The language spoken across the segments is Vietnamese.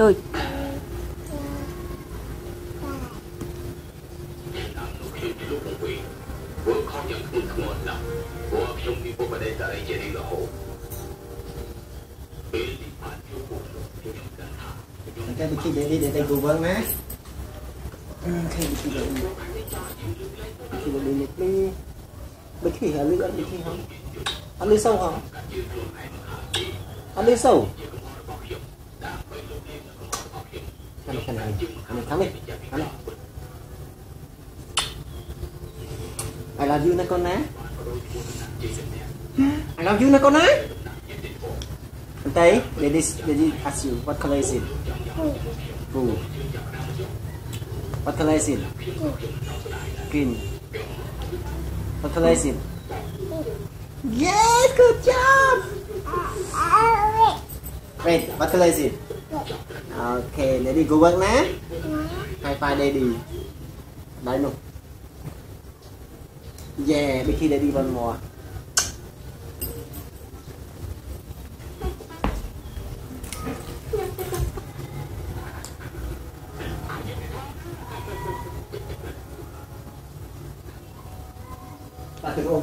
tôi cái bị kia để để tay cù vâng má cái bị kia để kia đi bị kia hả lưỡi ăn bị không ăn lưỡi sâu không ăn lưỡi sâu. Này thắng đi thắng đi I love you nè con ná I love you nè con ná Tay, để đi để đi ask you what color is it? Blue. What color is it? Green. What color is it? Yes, good job. Red. What color is it? Okay, Daddy go nhé. Hai High đây Daddy. Đấy nụ. Yeah, Mickey Daddy one more. Bạn tự ôm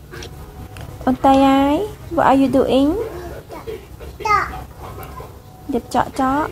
Ontai, what are you doing? Dip chop chop.